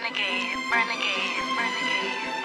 renegade, renegade, renegade.